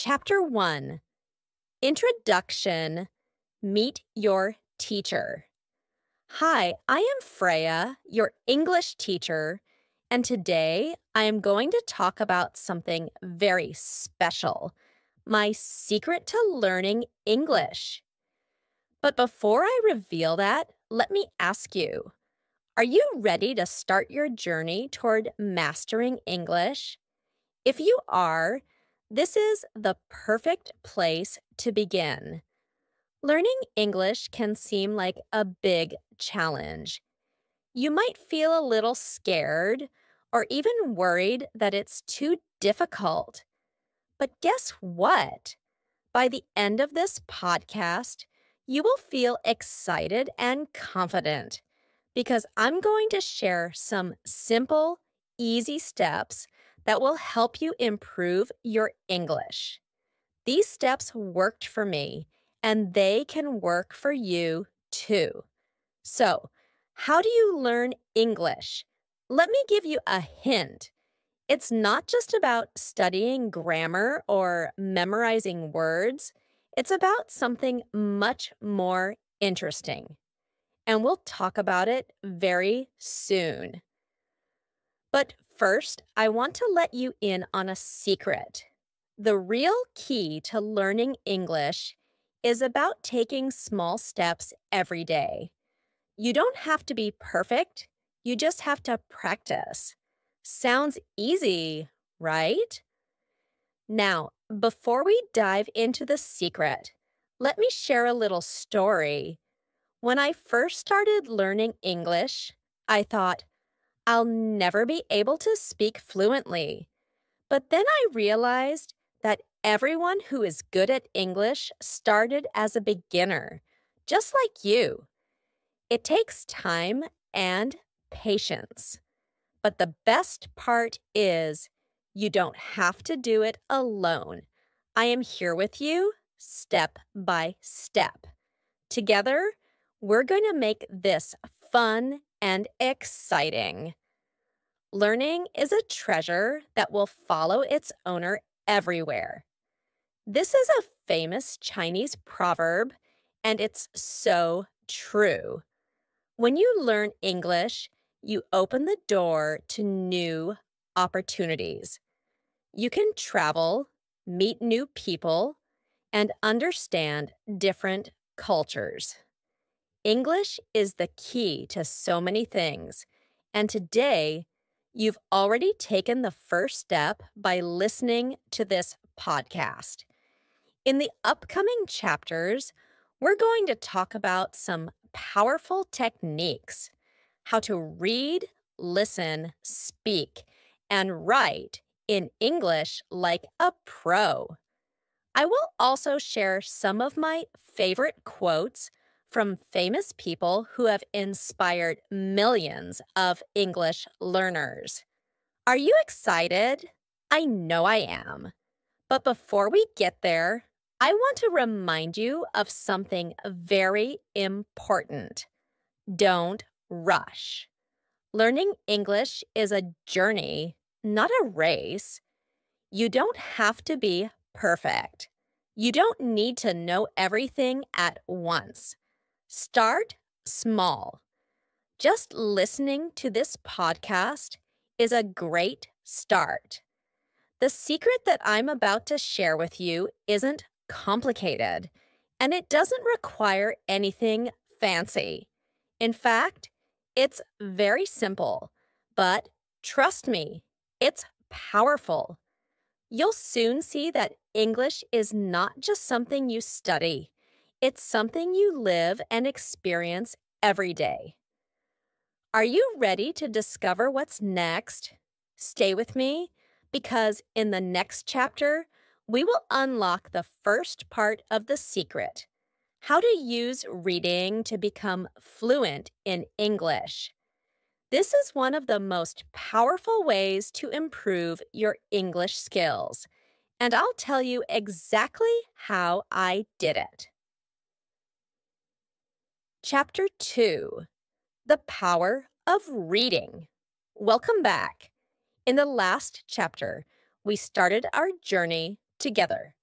Chapter 1 Introduction Meet Your Teacher. Hi, I am Freya, your English teacher, and today I am going to talk about something very special my secret to learning English. But before I reveal that, let me ask you Are you ready to start your journey toward mastering English? If you are, this is the perfect place to begin. Learning English can seem like a big challenge. You might feel a little scared or even worried that it's too difficult. But guess what? By the end of this podcast, you will feel excited and confident because I'm going to share some simple, easy steps that will help you improve your English. These steps worked for me, and they can work for you too. So, how do you learn English? Let me give you a hint. It's not just about studying grammar or memorizing words, it's about something much more interesting. And we'll talk about it very soon. But first, I want to let you in on a secret. The real key to learning English is about taking small steps every day. You don't have to be perfect, you just have to practice. Sounds easy, right? Now, before we dive into the secret, let me share a little story. When I first started learning English, I thought, I'll never be able to speak fluently. But then I realized that everyone who is good at English started as a beginner, just like you. It takes time and patience. But the best part is you don't have to do it alone. I am here with you step by step. Together, we're going to make this fun and exciting. Learning is a treasure that will follow its owner everywhere. This is a famous Chinese proverb, and it's so true. When you learn English, you open the door to new opportunities. You can travel, meet new people, and understand different cultures. English is the key to so many things, and today you've already taken the first step by listening to this podcast. In the upcoming chapters, we're going to talk about some powerful techniques how to read, listen, speak, and write in English like a pro. I will also share some of my favorite quotes from famous people who have inspired millions of English learners. Are you excited? I know I am. But before we get there, I want to remind you of something very important. Don't rush. Learning English is a journey, not a race. You don't have to be perfect. You don't need to know everything at once. Start small. Just listening to this podcast is a great start. The secret that I'm about to share with you isn't complicated, and it doesn't require anything fancy. In fact, it's very simple, but trust me, it's powerful. You'll soon see that English is not just something you study. It's something you live and experience every day. Are you ready to discover what's next? Stay with me because in the next chapter, we will unlock the first part of the secret how to use reading to become fluent in English. This is one of the most powerful ways to improve your English skills, and I'll tell you exactly how I did it. Chapter 2 The Power of Reading. Welcome back. In the last chapter, we started our journey together.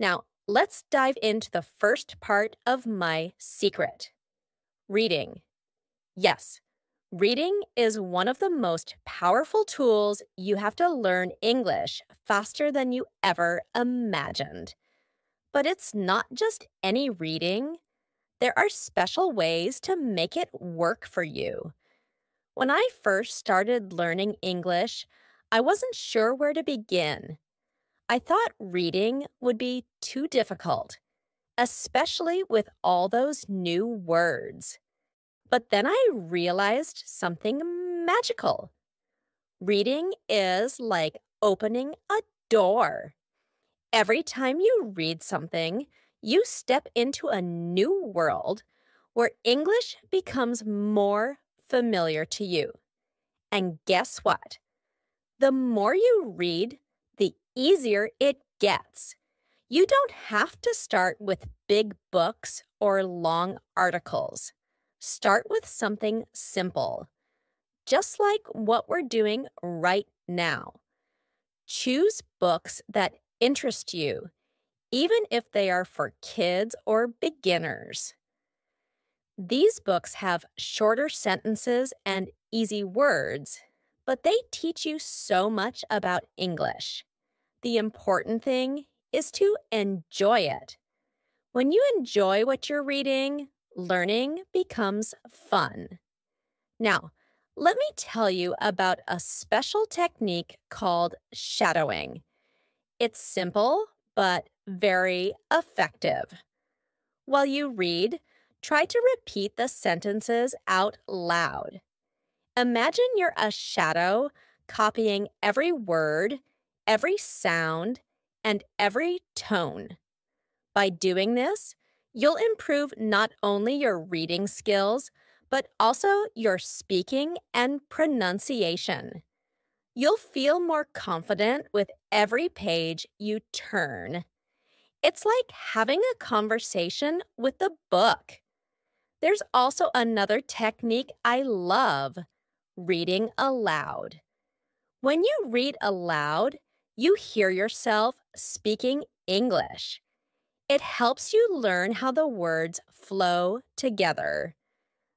Now, let's dive into the first part of my secret reading. Yes, reading is one of the most powerful tools you have to learn English faster than you ever imagined. But it's not just any reading, there are special ways to make it work for you. When I first started learning English, I wasn't sure where to begin. I thought reading would be too difficult, especially with all those new words. But then I realized something magical. Reading is like opening a door. Every time you read something, you step into a new world where English becomes more familiar to you. And guess what? The more you read, the easier it gets. You don't have to start with big books or long articles. Start with something simple, just like what we're doing right now. Choose books that interest you even if they are for kids or beginners. These books have shorter sentences and easy words, but they teach you so much about English. The important thing is to enjoy it. When you enjoy what you're reading, learning becomes fun. Now, let me tell you about a special technique called shadowing. It's simple, but very effective. While you read, try to repeat the sentences out loud. Imagine you're a shadow copying every word, every sound, and every tone. By doing this, you'll improve not only your reading skills, but also your speaking and pronunciation. You'll feel more confident with every page you turn. It's like having a conversation with a book. There's also another technique I love reading aloud. When you read aloud, you hear yourself speaking English. It helps you learn how the words flow together.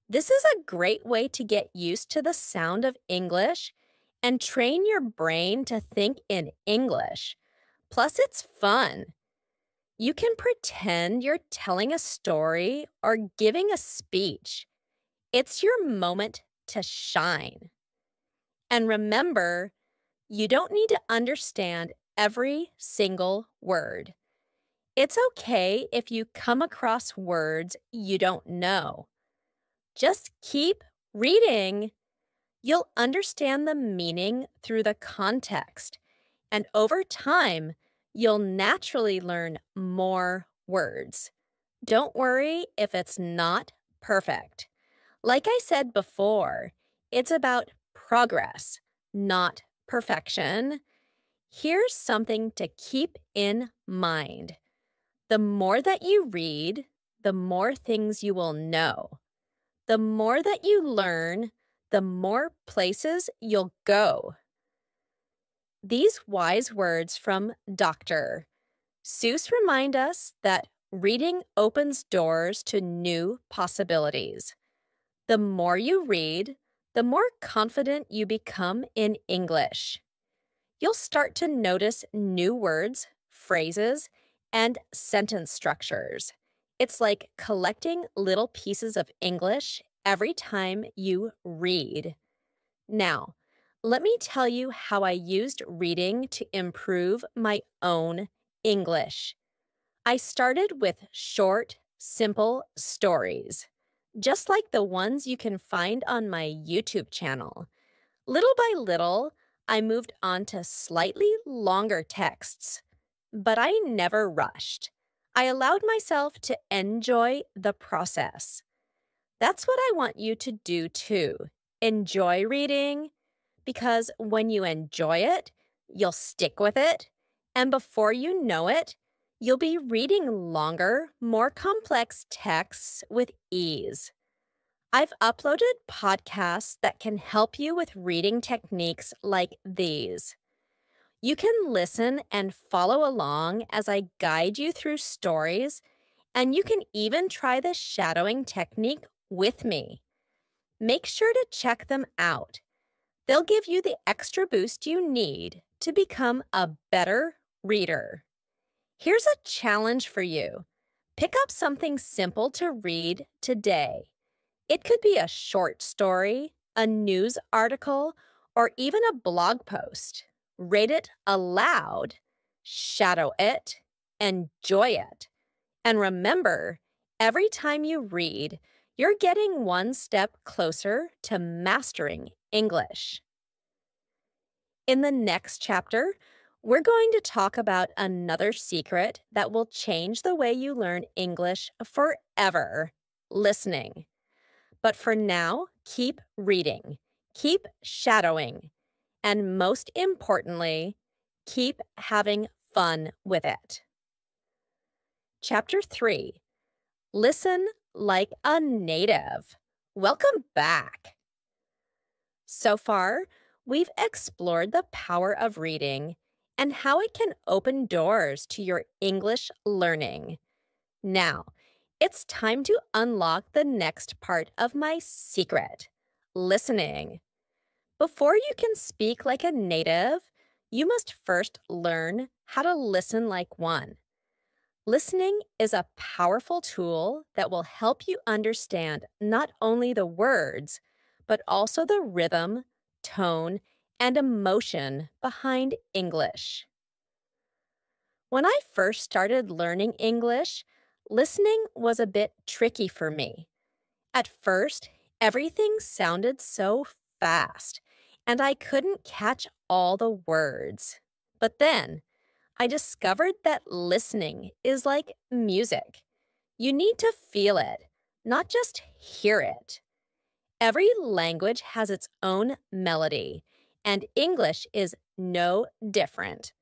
This is a great way to get used to the sound of English and train your brain to think in English. Plus, it's fun. You can pretend you're telling a story or giving a speech. It's your moment to shine. And remember, you don't need to understand every single word. It's okay if you come across words you don't know. Just keep reading. You'll understand the meaning through the context. And over time, you'll naturally learn more words. Don't worry if it's not perfect. Like I said before, it's about progress, not perfection. Here's something to keep in mind the more that you read, the more things you will know. The more that you learn, the more places you'll go. These wise words from Dr. Seuss remind us that reading opens doors to new possibilities. The more you read, the more confident you become in English. You'll start to notice new words, phrases, and sentence structures. It's like collecting little pieces of English every time you read. Now, let me tell you how I used reading to improve my own English. I started with short, simple stories, just like the ones you can find on my YouTube channel. Little by little, I moved on to slightly longer texts, but I never rushed. I allowed myself to enjoy the process. That's what I want you to do too. Enjoy reading, because when you enjoy it, you'll stick with it. And before you know it, you'll be reading longer, more complex texts with ease. I've uploaded podcasts that can help you with reading techniques like these. You can listen and follow along as I guide you through stories, and you can even try the shadowing technique with me. Make sure to check them out. They'll give you the extra boost you need to become a better reader. Here's a challenge for you pick up something simple to read today. It could be a short story, a news article, or even a blog post. Read it aloud, shadow it, enjoy it. And remember, every time you read, you're getting one step closer to mastering English. In the next chapter, we're going to talk about another secret that will change the way you learn English forever listening. But for now, keep reading, keep shadowing, and most importantly, keep having fun with it. Chapter 3 Listen like a native. Welcome back. So far, we've explored the power of reading and how it can open doors to your English learning. Now, it's time to unlock the next part of my secret listening. Before you can speak like a native, you must first learn how to listen like one. Listening is a powerful tool that will help you understand not only the words, but also the rhythm, tone, and emotion behind English. When I first started learning English, listening was a bit tricky for me. At first, everything sounded so fast, and I couldn't catch all the words. But then, I discovered that listening is like music. You need to feel it, not just hear it. Every language has its own melody, and English is no different.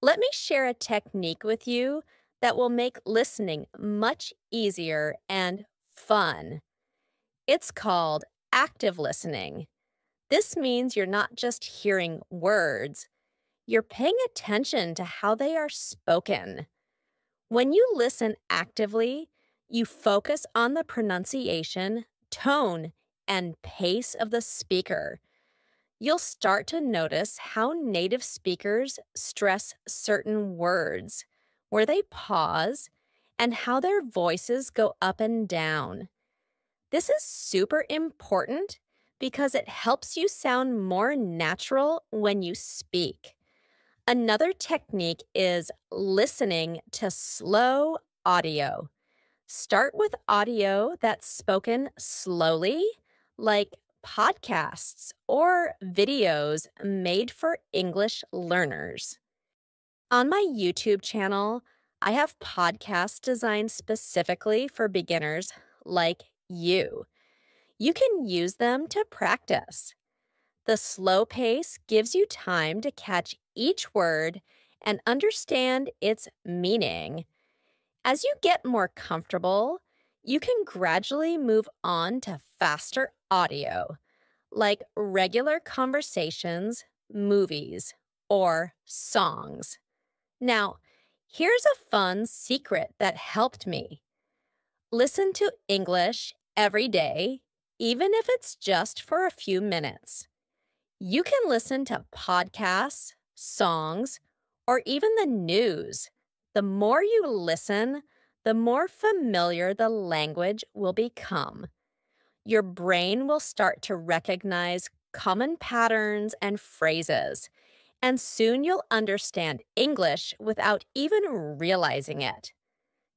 Let me share a technique with you that will make listening much easier and fun. It's called active listening. This means you're not just hearing words, you're paying attention to how they are spoken. When you listen actively, you focus on the pronunciation, tone, and pace of the speaker you'll start to notice how native speakers stress certain words, where they pause, and how their voices go up and down. This is super important because it helps you sound more natural when you speak. Another technique is listening to slow audio. Start with audio that's spoken slowly, like podcasts or videos made for English learners. On my YouTube channel, I have podcasts designed specifically for beginners like you. You can use them to practice. The slow pace gives you time to catch each word and understand its meaning. As you get more comfortable, you can gradually move on to faster audio, like regular conversations, movies, or songs. Now, here's a fun secret that helped me. Listen to English every day, even if it's just for a few minutes. You can listen to podcasts, songs, or even the news. The more you listen, the more familiar the language will become. Your brain will start to recognize common patterns and phrases, and soon you'll understand English without even realizing it.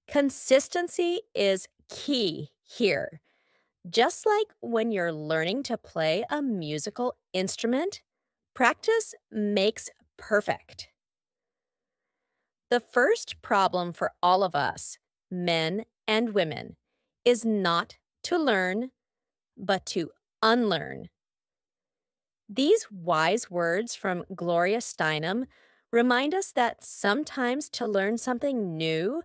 Consistency is key here. Just like when you're learning to play a musical instrument, practice makes perfect. The first problem for all of us men and women, is not to learn, but to unlearn. These wise words from Gloria Steinem remind us that sometimes to learn something new,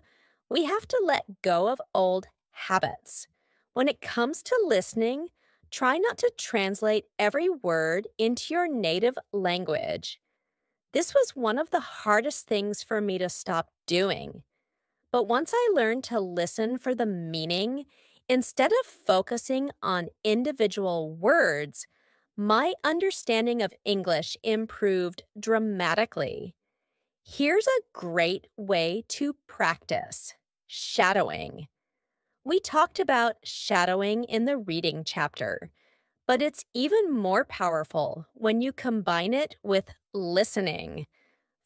we have to let go of old habits. When it comes to listening, try not to translate every word into your native language. This was one of the hardest things for me to stop doing. But once I learned to listen for the meaning, instead of focusing on individual words, my understanding of English improved dramatically. Here's a great way to practice shadowing. We talked about shadowing in the reading chapter, but it's even more powerful when you combine it with listening.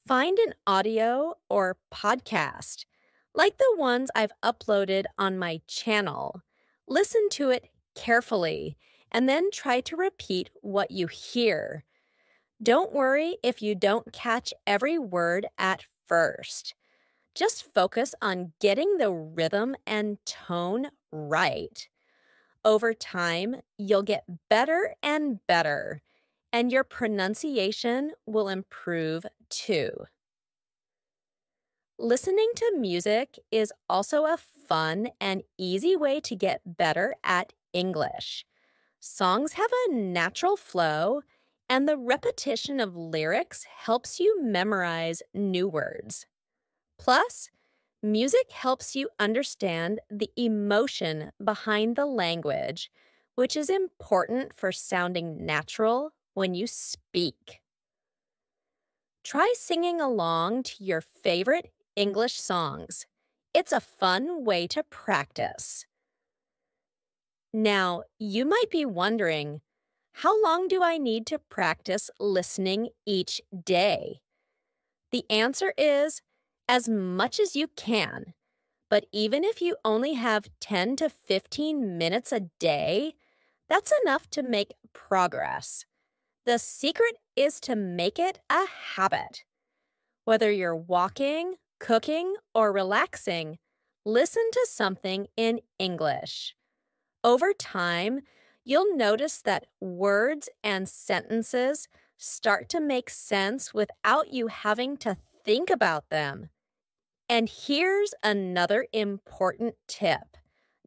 Find an audio or podcast, like the ones I've uploaded on my channel. Listen to it carefully and then try to repeat what you hear. Don't worry if you don't catch every word at first. Just focus on getting the rhythm and tone right. Over time, you'll get better and better, and your pronunciation will improve too. Listening to music is also a fun and easy way to get better at English. Songs have a natural flow, and the repetition of lyrics helps you memorize new words. Plus, music helps you understand the emotion behind the language, which is important for sounding natural when you speak. Try singing along to your favorite English songs. It's a fun way to practice. Now, you might be wondering, how long do I need to practice listening each day? The answer is as much as you can. But even if you only have 10 to 15 minutes a day, that's enough to make progress. The secret is to make it a habit. Whether you're walking, cooking, or relaxing, listen to something in English. Over time, you'll notice that words and sentences start to make sense without you having to think about them. And here's another important tip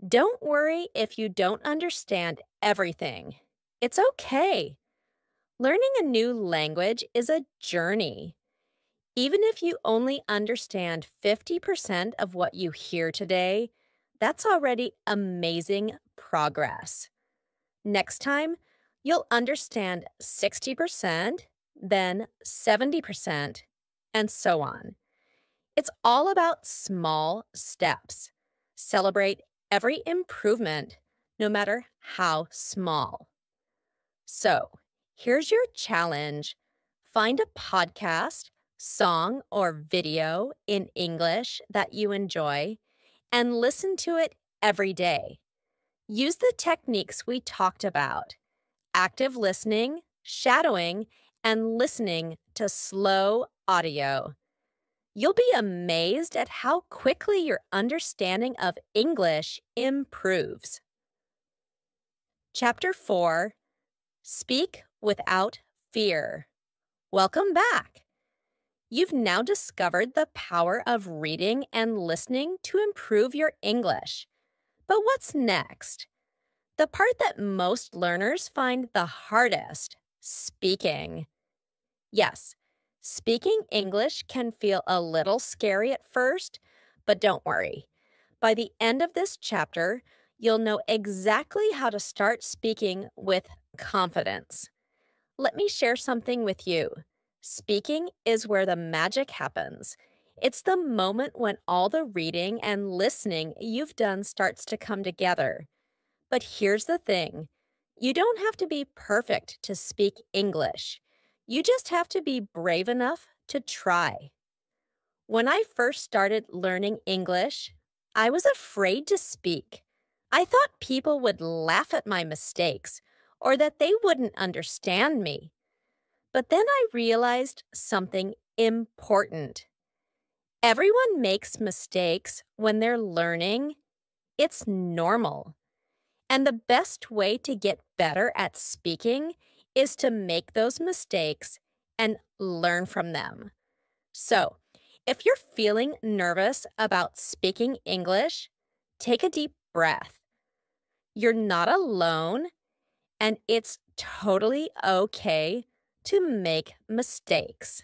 don't worry if you don't understand everything. It's okay. Learning a new language is a journey. Even if you only understand 50% of what you hear today, that's already amazing progress. Next time, you'll understand 60%, then 70%, and so on. It's all about small steps. Celebrate every improvement, no matter how small. So, here's your challenge find a podcast, song, or video in English that you enjoy and listen to it every day. Use the techniques we talked about active listening, shadowing, and listening to slow audio. You'll be amazed at how quickly your understanding of English improves. Chapter 4 Speak Without Fear. Welcome back. You've now discovered the power of reading and listening to improve your English. But what's next? The part that most learners find the hardest speaking. Yes, speaking English can feel a little scary at first, but don't worry. By the end of this chapter, you'll know exactly how to start speaking with confidence. Let me share something with you. Speaking is where the magic happens. It's the moment when all the reading and listening you've done starts to come together. But here's the thing you don't have to be perfect to speak English. You just have to be brave enough to try. When I first started learning English, I was afraid to speak. I thought people would laugh at my mistakes or that they wouldn't understand me. But then I realized something important. Everyone makes mistakes when they're learning. It's normal. And the best way to get better at speaking is to make those mistakes and learn from them. So, if you're feeling nervous about speaking English, take a deep breath. You're not alone, and it's totally okay to make mistakes.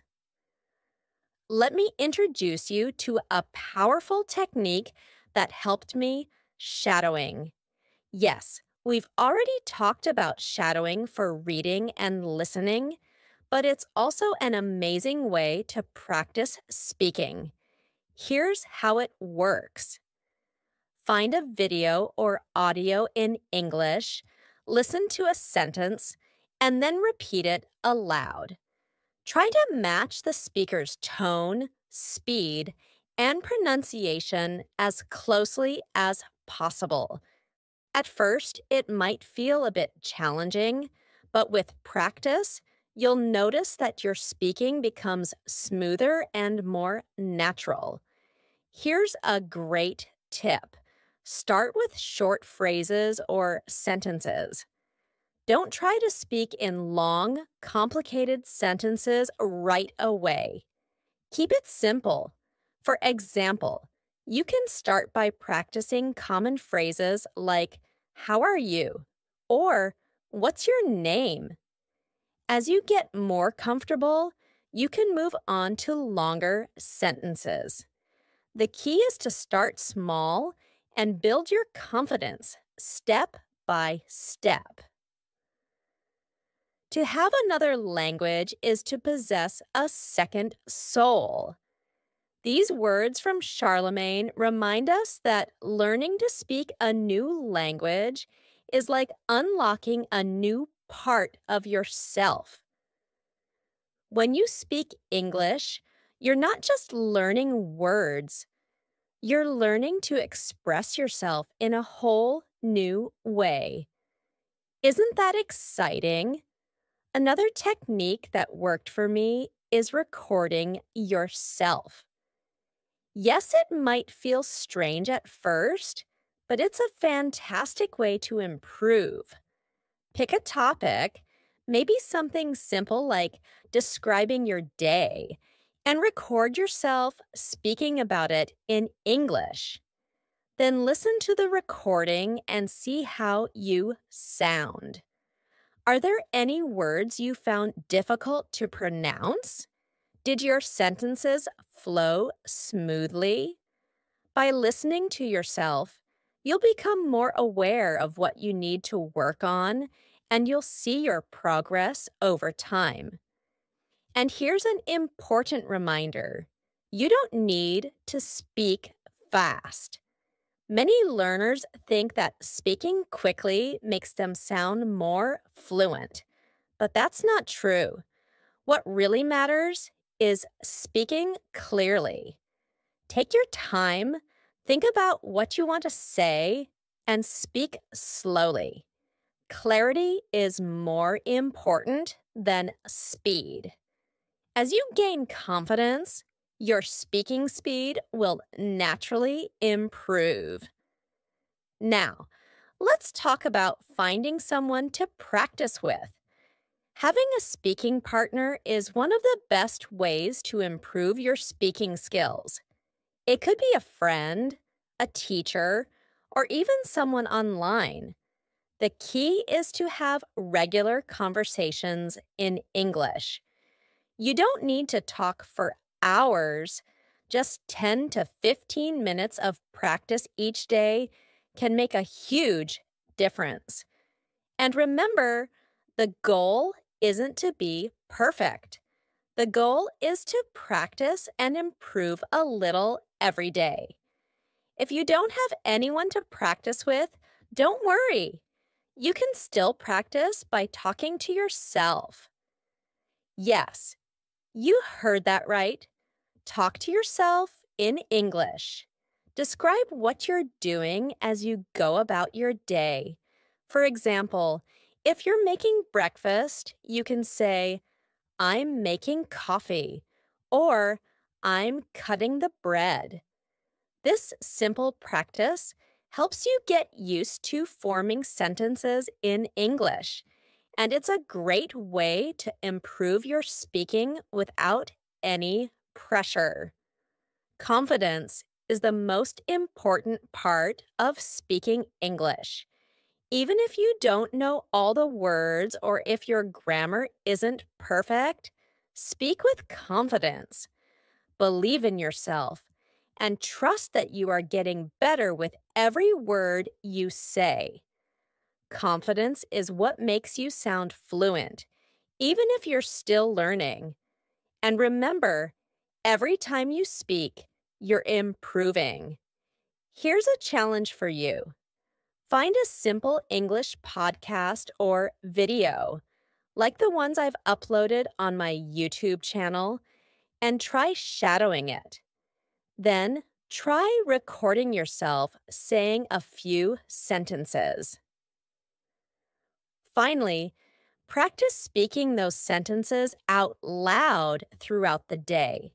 let me introduce you to a powerful technique that helped me shadowing. Yes, we've already talked about shadowing for reading and listening, but it's also an amazing way to practice speaking. Here's how it works find a video or audio in English, listen to a sentence, and then repeat it aloud. Try to match the speaker's tone, speed, and pronunciation as closely as possible. At first, it might feel a bit challenging, but with practice, you'll notice that your speaking becomes smoother and more natural. Here's a great tip start with short phrases or sentences. Don't try to speak in long, complicated sentences right away. Keep it simple. For example, you can start by practicing common phrases like, How are you? or What's your name? As you get more comfortable, you can move on to longer sentences. The key is to start small and build your confidence step by step. To have another language is to possess a second soul. These words from Charlemagne remind us that learning to speak a new language is like unlocking a new part of yourself. When you speak English, you're not just learning words, you're learning to express yourself in a whole new way. Isn't that exciting? Another technique that worked for me is recording yourself. Yes, it might feel strange at first, but it's a fantastic way to improve. Pick a topic, maybe something simple like describing your day, and record yourself speaking about it in English. Then listen to the recording and see how you sound. Are there any words you found difficult to pronounce? Did your sentences flow smoothly? By listening to yourself, you'll become more aware of what you need to work on and you'll see your progress over time. And here's an important reminder you don't need to speak fast. Many learners think that speaking quickly makes them sound more fluent, but that's not true. What really matters is speaking clearly. Take your time, think about what you want to say, and speak slowly. Clarity is more important than speed. As you gain confidence, your speaking speed will naturally improve. Now, let's talk about finding someone to practice with. Having a speaking partner is one of the best ways to improve your speaking skills. It could be a friend, a teacher, or even someone online. The key is to have regular conversations in English. You don't need to talk for hours. Just 10 to 15 minutes of practice each day can make a huge difference. And remember, the goal isn't to be perfect. The goal is to practice and improve a little every day. If you don't have anyone to practice with, don't worry. You can still practice by talking to yourself. Yes, you heard that right. Talk to yourself in English. Describe what you're doing as you go about your day. For example, if you're making breakfast, you can say, I'm making coffee, or I'm cutting the bread. This simple practice helps you get used to forming sentences in English and it's a great way to improve your speaking without any pressure. Confidence is the most important part of speaking English. Even if you don't know all the words or if your grammar isn't perfect, speak with confidence. believe in yourself, and trust that you are getting better with every word you say. Confidence is what makes you sound fluent, even if you're still learning. And remember, every time you speak, you're improving. Here's a challenge for you find a simple English podcast or video, like the ones I've uploaded on my YouTube channel, and try shadowing it. Then try recording yourself saying a few sentences. Finally, practice speaking those sentences out loud throughout the day.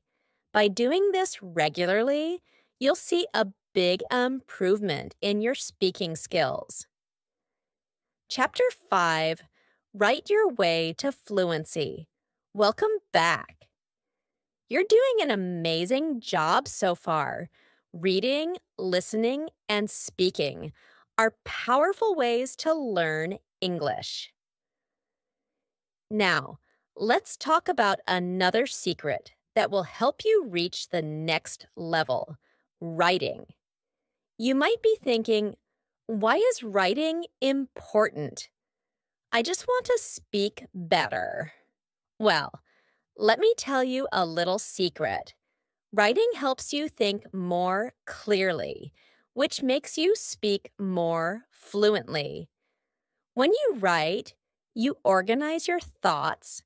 By doing this regularly, you'll see a big improvement in your speaking skills. Chapter 5 Write Your Way to Fluency. Welcome back. You're doing an amazing job so far. Reading, listening, and speaking are powerful ways to learn English. Now, let's talk about another secret that will help you reach the next level writing. You might be thinking, why is writing important? I just want to speak better. Well, let me tell you a little secret. Writing helps you think more clearly, which makes you speak more fluently. When you write, you organize your thoughts,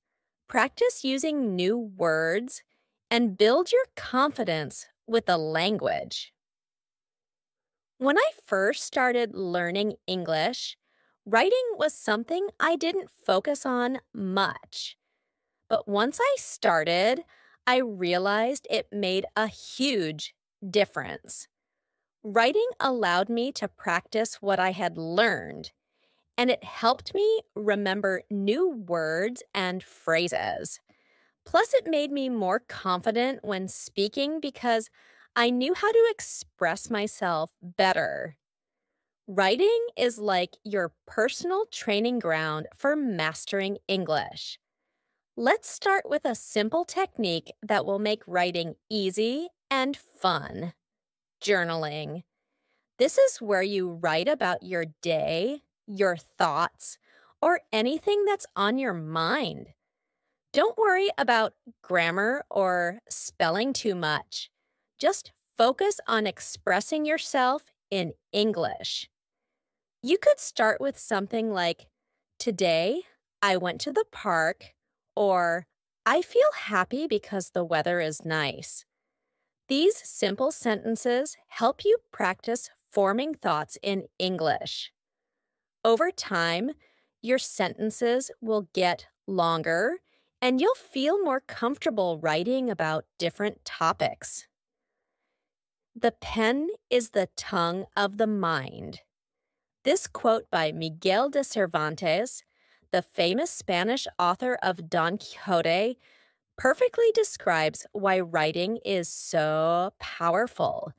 practice using new words, and build your confidence with the language. When I first started learning English, writing was something I didn't focus on much. But once I started, I realized it made a huge difference. Writing allowed me to practice what I had learned, and it helped me remember new words and phrases. Plus, it made me more confident when speaking because I knew how to express myself better. Writing is like your personal training ground for mastering English. Let's start with a simple technique that will make writing easy and fun journaling. This is where you write about your day, your thoughts, or anything that's on your mind. Don't worry about grammar or spelling too much. Just focus on expressing yourself in English. You could start with something like Today, I went to the park or I feel happy because the weather is nice. These simple sentences help you practice forming thoughts in English. Over time, your sentences will get longer and you'll feel more comfortable writing about different topics. The pen is the tongue of the mind. This quote by Miguel de Cervantes the famous Spanish author of Don Quixote, perfectly describes why writing is so powerful.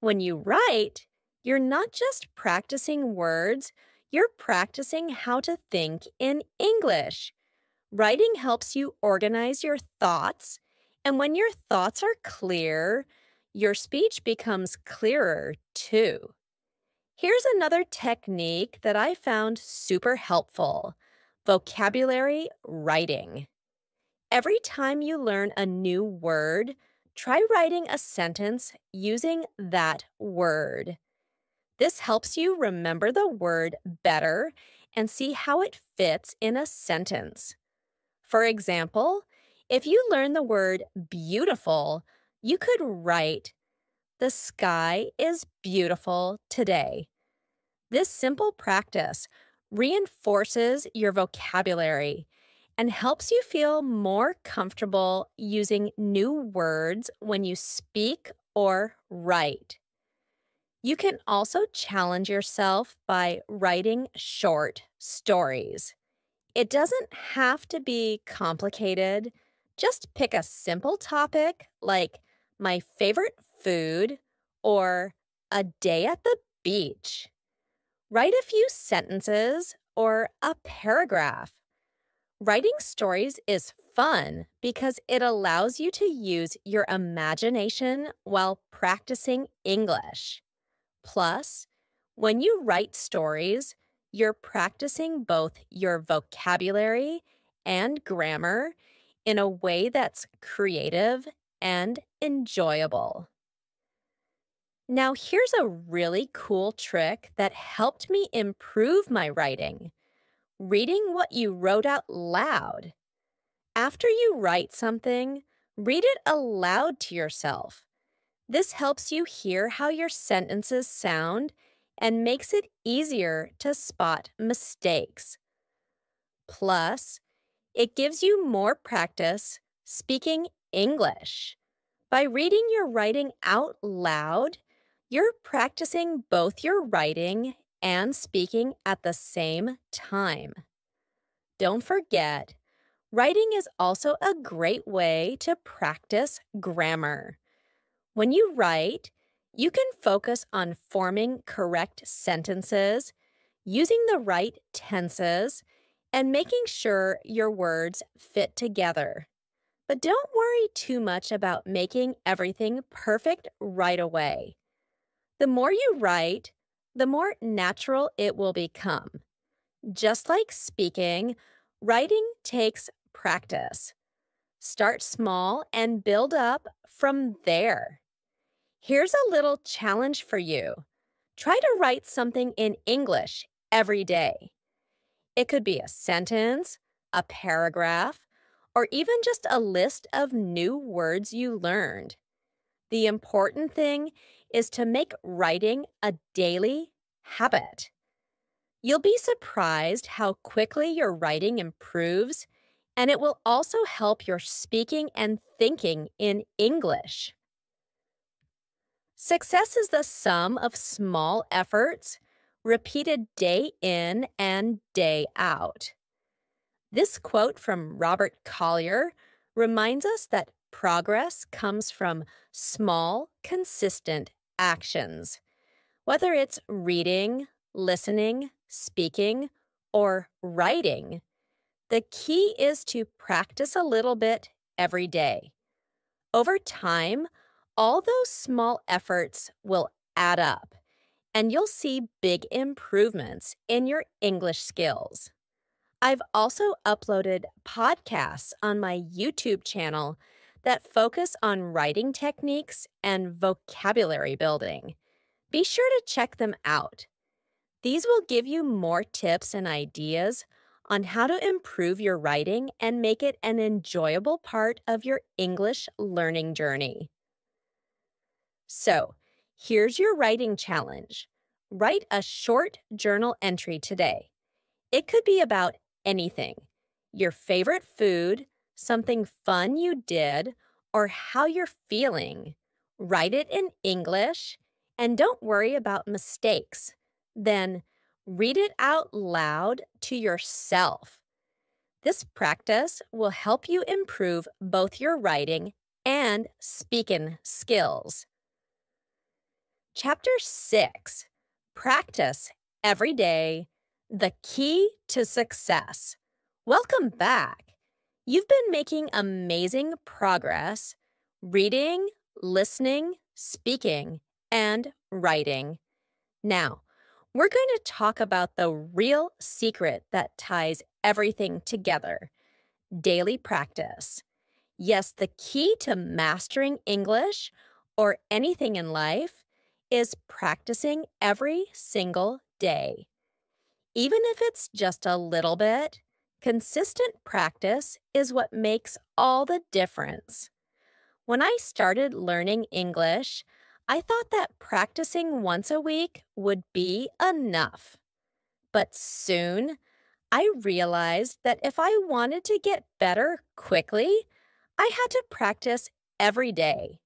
When you write, you're not just practicing words, you're practicing how to think in English. Writing helps you organize your thoughts, and when your thoughts are clear, your speech becomes clearer too. Here's another technique that I found super helpful vocabulary writing. Every time you learn a new word, try writing a sentence using that word. This helps you remember the word better and see how it fits in a sentence. For example, if you learn the word beautiful, you could write, The sky is beautiful today. This simple practice reinforces your vocabulary and helps you feel more comfortable using new words when you speak or write. You can also challenge yourself by writing short stories. It doesn't have to be complicated. Just pick a simple topic like my favorite food or a day at the beach. Write a few sentences or a paragraph. Writing stories is fun because it allows you to use your imagination while practicing English. Plus, when you write stories, you're practicing both your vocabulary and grammar in a way that's creative and enjoyable. Now, here's a really cool trick that helped me improve my writing reading what you wrote out loud. After you write something, read it aloud to yourself. This helps you hear how your sentences sound and makes it easier to spot mistakes. Plus, it gives you more practice speaking English. By reading your writing out loud, you're practicing both your writing and speaking at the same time. Don't forget, writing is also a great way to practice grammar. When you write, you can focus on forming correct sentences, using the right tenses, and making sure your words fit together. But don't worry too much about making everything perfect right away. The more you write, the more natural it will become. Just like speaking, writing takes practice. Start small and build up from there. Here's a little challenge for you. Try to write something in English every day. It could be a sentence, a paragraph, or even just a list of new words you learned. The important thing is to make writing a daily habit. You'll be surprised how quickly your writing improves, and it will also help your speaking and thinking in English. Success is the sum of small efforts repeated day in and day out. This quote from Robert Collier reminds us that progress comes from small, consistent actions. Whether it's reading, listening, speaking, or writing, the key is to practice a little bit every day. Over time, all those small efforts will add up, and you'll see big improvements in your English skills. I've also uploaded podcasts on my YouTube channel that focus on writing techniques and vocabulary building. Be sure to check them out. These will give you more tips and ideas on how to improve your writing and make it an enjoyable part of your English learning journey. So, here's your writing challenge write a short journal entry today. It could be about anything your favorite food, something fun you did, or how you're feeling. Write it in English and don't worry about mistakes. Then read it out loud to yourself. This practice will help you improve both your writing and speaking skills. Chapter 6 Practice Every Day The Key to Success. Welcome back. You've been making amazing progress reading, listening, speaking, and writing. Now, we're going to talk about the real secret that ties everything together daily practice. Yes, the key to mastering English or anything in life is practicing every single day. Even if it's just a little bit, consistent practice is what makes all the difference. When I started learning English, I thought that practicing once a week would be enough. But soon, I realized that if I wanted to get better quickly, I had to practice every day.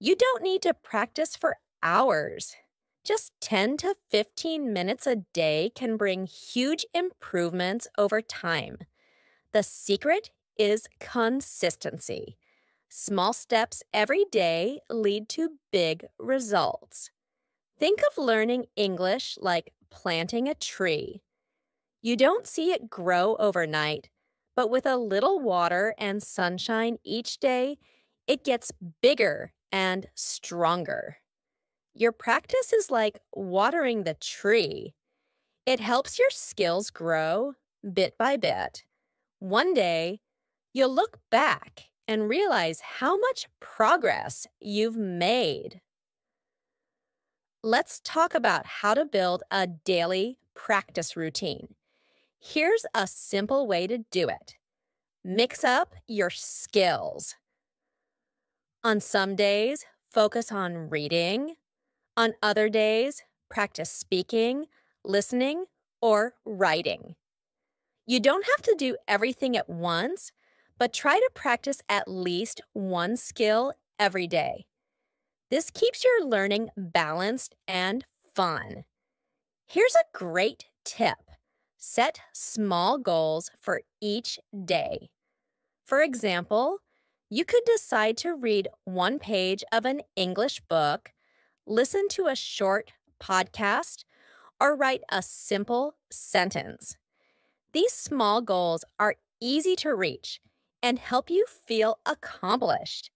You don't need to practice for hours. Just 10 to 15 minutes a day can bring huge improvements over time. The secret is consistency. Small steps every day lead to big results. Think of learning English like planting a tree. You don't see it grow overnight, but with a little water and sunshine each day, it gets bigger and stronger. Your practice is like watering the tree. It helps your skills grow bit by bit. One day, you'll look back and realize how much progress you've made. Let's talk about how to build a daily practice routine. Here's a simple way to do it mix up your skills. On some days, focus on reading. On other days, practice speaking, listening, or writing. You don't have to do everything at once, but try to practice at least one skill every day. This keeps your learning balanced and fun. Here's a great tip set small goals for each day. For example, you could decide to read one page of an English book, listen to a short podcast, or write a simple sentence. These small goals are easy to reach and help you feel accomplished.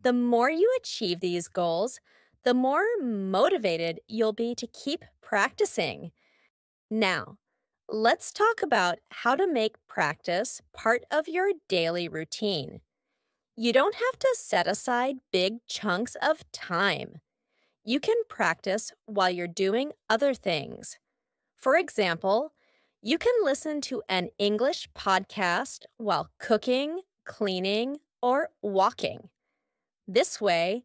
The more you achieve these goals, the more motivated you'll be to keep practicing. Now, let's talk about how to make practice part of your daily routine. You don't have to set aside big chunks of time. You can practice while you're doing other things. For example, you can listen to an English podcast while cooking, cleaning, or walking. This way,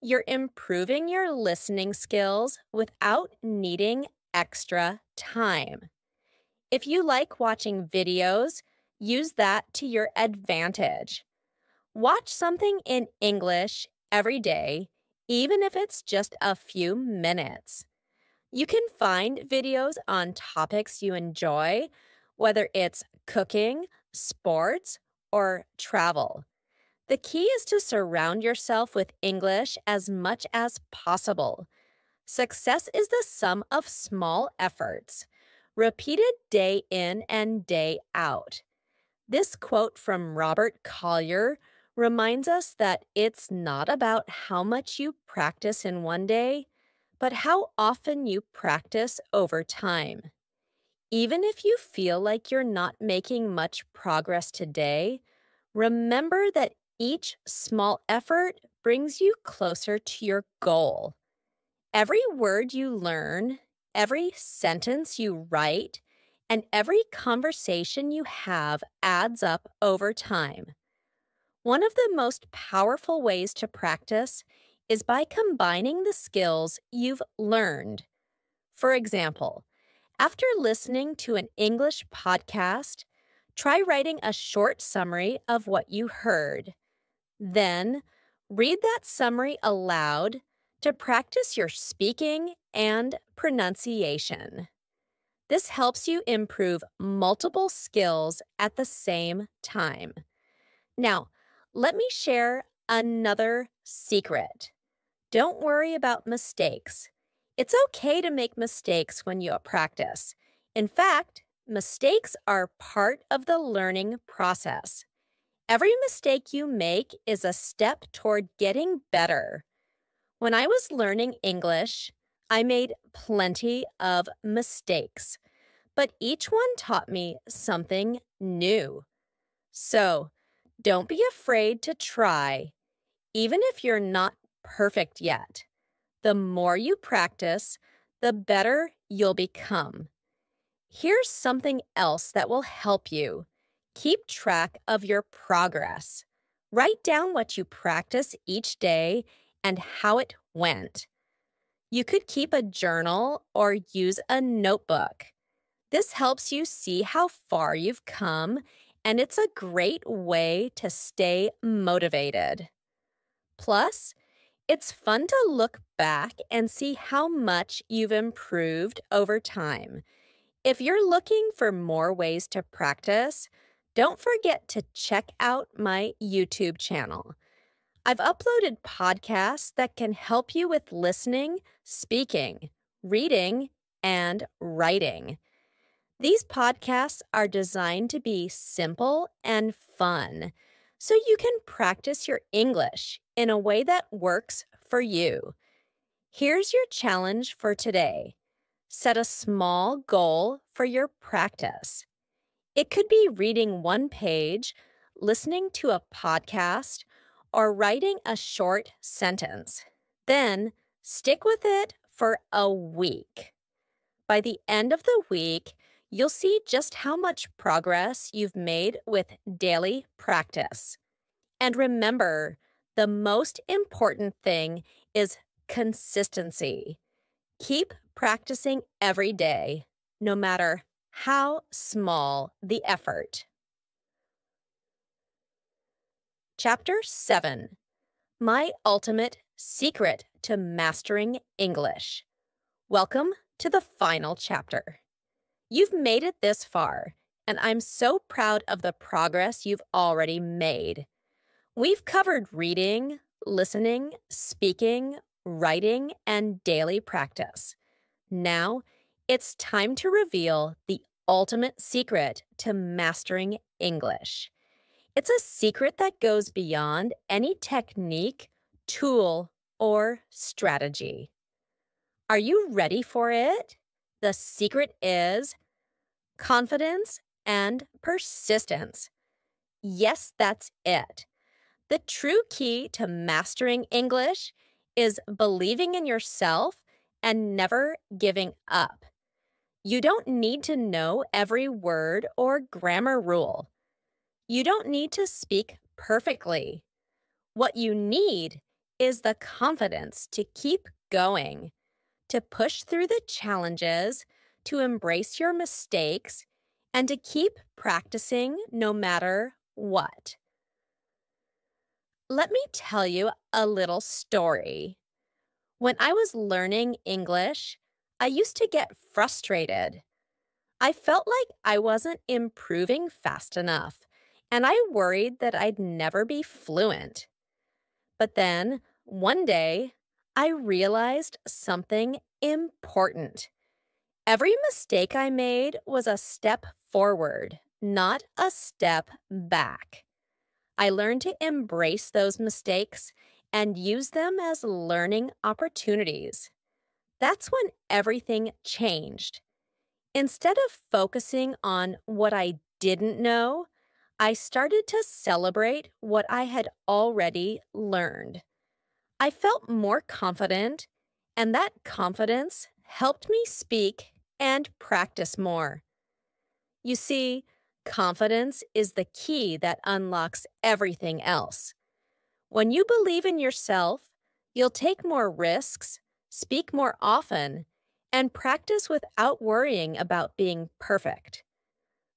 you're improving your listening skills without needing extra time. If you like watching videos, use that to your advantage. Watch something in English every day, even if it's just a few minutes. You can find videos on topics you enjoy, whether it's cooking, sports, or travel. The key is to surround yourself with English as much as possible. Success is the sum of small efforts, repeated day in and day out. This quote from Robert Collier reminds us that it's not about how much you practice in one day, but how often you practice over time. Even if you feel like you're not making much progress today, remember that each small effort brings you closer to your goal. Every word you learn, every sentence you write, and every conversation you have adds up over time. One of the most powerful ways to practice is by combining the skills you've learned. For example, after listening to an English podcast, try writing a short summary of what you heard. Then, read that summary aloud to practice your speaking and pronunciation. This helps you improve multiple skills at the same time. Now, let me share another secret. Don't worry about mistakes. It's okay to make mistakes when you practice. In fact, mistakes are part of the learning process. Every mistake you make is a step toward getting better. When I was learning English, I made plenty of mistakes, but each one taught me something new. So, don't be afraid to try, even if you're not perfect yet. The more you practice, the better you'll become. Here's something else that will help you. Keep track of your progress. Write down what you practice each day and how it went. You could keep a journal or use a notebook. This helps you see how far you've come, and it's a great way to stay motivated. Plus, it's fun to look back and see how much you've improved over time. If you're looking for more ways to practice, don't forget to check out my YouTube channel. I've uploaded podcasts that can help you with listening, speaking, reading, and writing. These podcasts are designed to be simple and fun so you can practice your English in a way that works for you. Here's your challenge for today set a small goal for your practice. It could be reading one page, listening to a podcast, or writing a short sentence. Then stick with it for a week. By the end of the week, you'll see just how much progress you've made with daily practice. And remember, the most important thing is consistency. Keep practicing every day, no matter how small the effort. Chapter 7 My Ultimate Secret to Mastering English. Welcome to the final chapter. You've made it this far, and I'm so proud of the progress you've already made. We've covered reading, listening, speaking, writing, and daily practice. Now, it's time to reveal the ultimate secret to mastering English. It's a secret that goes beyond any technique, tool, or strategy. Are you ready for it? The secret is confidence and persistence. Yes, that's it. The true key to mastering English is believing in yourself and never giving up. You don't need to know every word or grammar rule. You don't need to speak perfectly. What you need is the confidence to keep going, to push through the challenges, to embrace your mistakes, and to keep practicing no matter what. Let me tell you a little story. When I was learning English, I used to get frustrated. I felt like I wasn't improving fast enough, and I worried that I'd never be fluent. But then, one day, I realized something important. Every mistake I made was a step forward, not a step back. I learned to embrace those mistakes and use them as learning opportunities. That's when everything changed. Instead of focusing on what I didn't know, I started to celebrate what I had already learned. I felt more confident, and that confidence helped me speak and practice more. You see, confidence is the key that unlocks everything else. When you believe in yourself, you'll take more risks, speak more often, and practice without worrying about being perfect.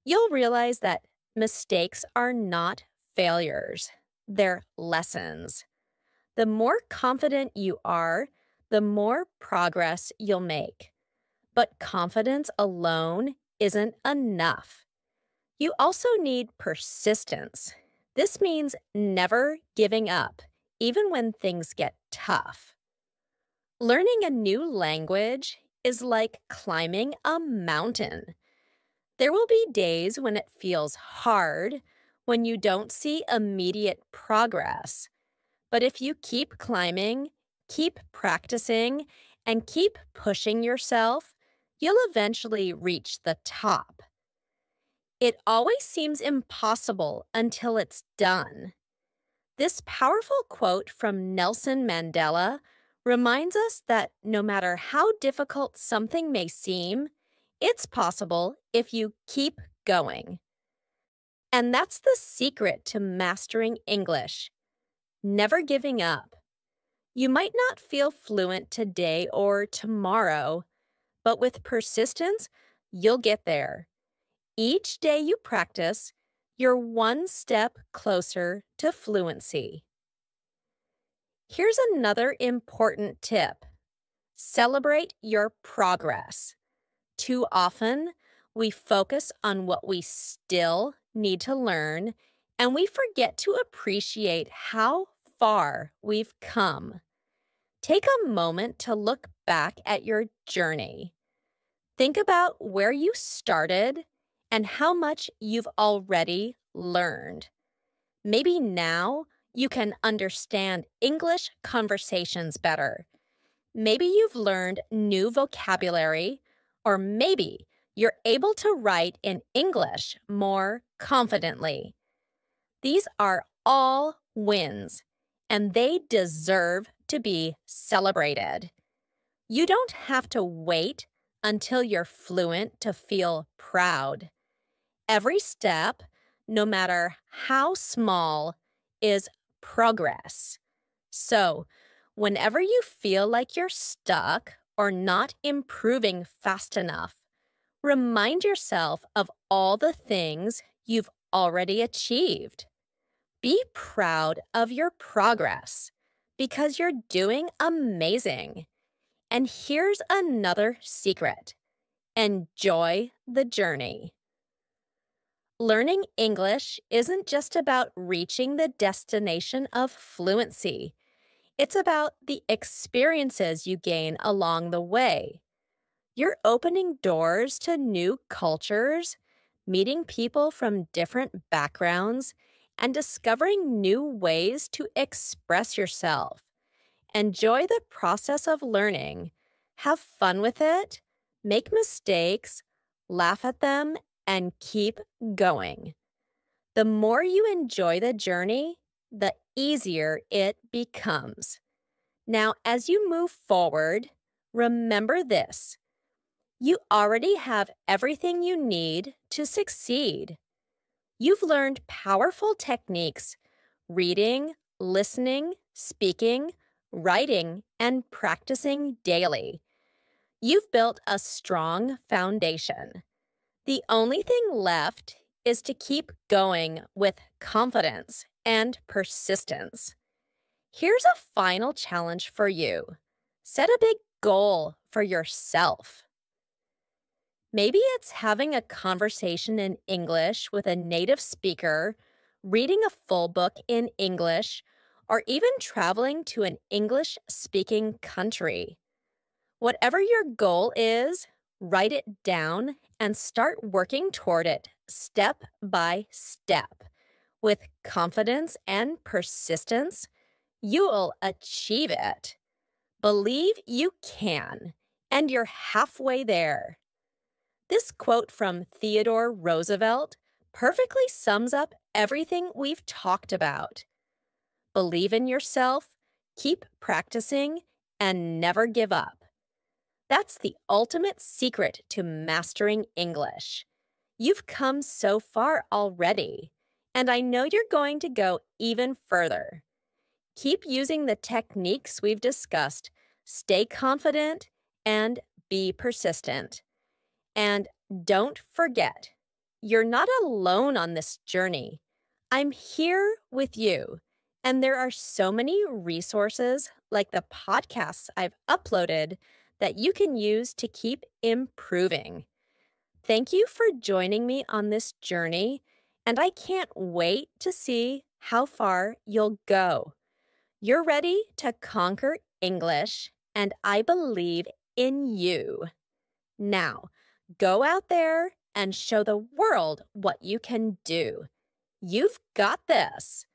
You'll realize that mistakes are not failures, they're lessons. The more confident you are, the more progress you'll make. But confidence alone isn't enough. You also need persistence. This means never giving up, even when things get tough. Learning a new language is like climbing a mountain. There will be days when it feels hard, when you don't see immediate progress. But if you keep climbing, keep practicing, and keep pushing yourself, you'll eventually reach the top. It always seems impossible until it's done. This powerful quote from Nelson Mandela reminds us that no matter how difficult something may seem, it's possible if you keep going. And that's the secret to mastering English never giving up. You might not feel fluent today or tomorrow, but with persistence, you'll get there. Each day you practice, you're one step closer to fluency. Here's another important tip celebrate your progress. Too often, we focus on what we still need to learn and we forget to appreciate how far we've come. Take a moment to look back at your journey. Think about where you started and how much you've already learned. Maybe now you can understand English conversations better. Maybe you've learned new vocabulary, or maybe you're able to write in English more confidently. These are all wins, and they deserve to be celebrated. You don't have to wait until you're fluent to feel proud. Every step, no matter how small, is progress. So, whenever you feel like you're stuck or not improving fast enough, remind yourself of all the things you've already achieved. Be proud of your progress because you're doing amazing. And here's another secret enjoy the journey. Learning English isn't just about reaching the destination of fluency. It's about the experiences you gain along the way. You're opening doors to new cultures, meeting people from different backgrounds, and discovering new ways to express yourself. Enjoy the process of learning. Have fun with it, make mistakes, laugh at them, and keep going. The more you enjoy the journey, the easier it becomes. Now, as you move forward, remember this you already have everything you need to succeed. You've learned powerful techniques reading, listening, speaking, writing, and practicing daily. You've built a strong foundation. The only thing left is to keep going with confidence and persistence. Here's a final challenge for you set a big goal for yourself. Maybe it's having a conversation in English with a native speaker, reading a full book in English, or even traveling to an English speaking country. Whatever your goal is, write it down and start working toward it step by step. With confidence and persistence, you'll achieve it. Believe you can, and you're halfway there. This quote from Theodore Roosevelt perfectly sums up everything we've talked about. Believe in yourself, keep practicing, and never give up. That's the ultimate secret to mastering English. You've come so far already, and I know you're going to go even further. Keep using the techniques we've discussed, stay confident, and be persistent. And don't forget, you're not alone on this journey. I'm here with you. And there are so many resources, like the podcasts I've uploaded, that you can use to keep improving. Thank you for joining me on this journey, and I can't wait to see how far you'll go. You're ready to conquer English, and I believe in you. Now, go out there and show the world what you can do. You've got this.